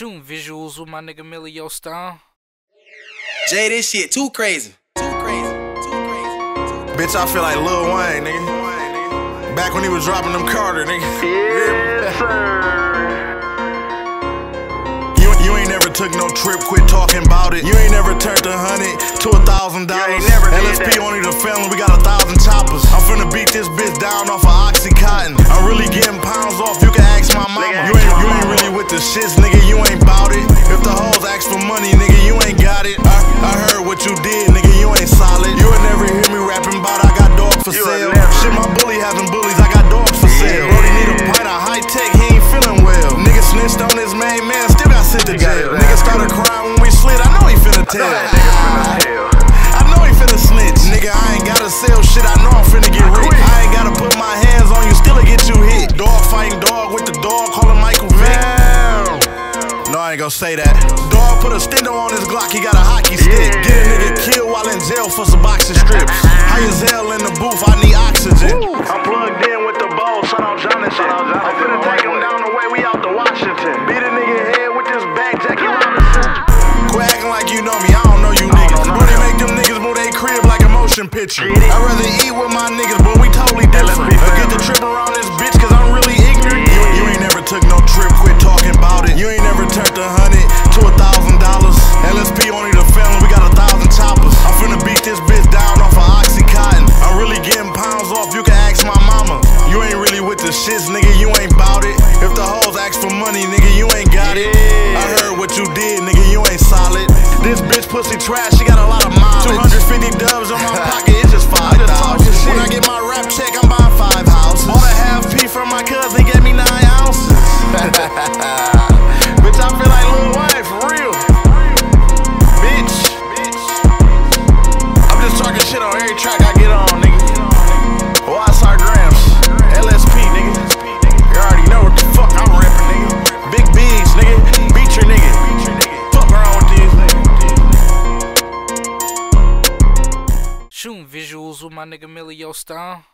Shooting visuals with my nigga Millie Stone. Jay, this shit too crazy. Too crazy. Too crazy. Too Bitch, I feel like Lil Wayne, nigga. Back when he was dropping them Carter, nigga. Yes, sir. You, you ain't never took no trip, quit talking about it. You ain't never turned a hundred to a thousand dollars. never LSP only the family, we got a thousand choppers. I'm finna beat this bitch down off of Oxycontin. Tell. That nigga. I know he finna snitch. Nigga, I ain't gotta sell shit, I know I'm finna get I rich. I ain't gotta put my hands on you, still to get you hit. Dog fighting dog with the dog, call him Michael Vick. No, I ain't gonna say that. Dog put a stendo on his Glock, he got a hockey stick. Yeah. Get a nigga killed while in jail for some boxing strips. High as hell in the booth, I need oxygen. I'm plugged in with the ball, son out Jonathan. I'm finna take him down the way we out to Washington. Beat a motion picture. I'd rather eat with my niggas, but we totally different. LSP I get the trip around this bitch, cause I'm really ignorant. You, you ain't never took no trip, quit talking about it. You ain't never turned a hundred to a thousand dollars. LSP only the family, we got a thousand choppers. I'm finna beat this bitch down off of Oxycontin. I'm really getting pounds off, you can ask my mama. You ain't really with the shits, nigga, you ain't bout it. If the hoes ask for money, nigga, you ain't got it. I heard what you did, nigga, you ain't solid. This bitch pussy trash, she got a lot gave me nine ounces. bitch, I feel like Lil Wayne, for real. Bitch. I'm just talking shit on every track I get on, nigga. Oh, YSR Gramz, LSP, nigga. You already know what the fuck I'm rapping, nigga. Big B's, nigga. Beat your nigga. Fuck around with these. Shooting visuals with my nigga Millie Stone.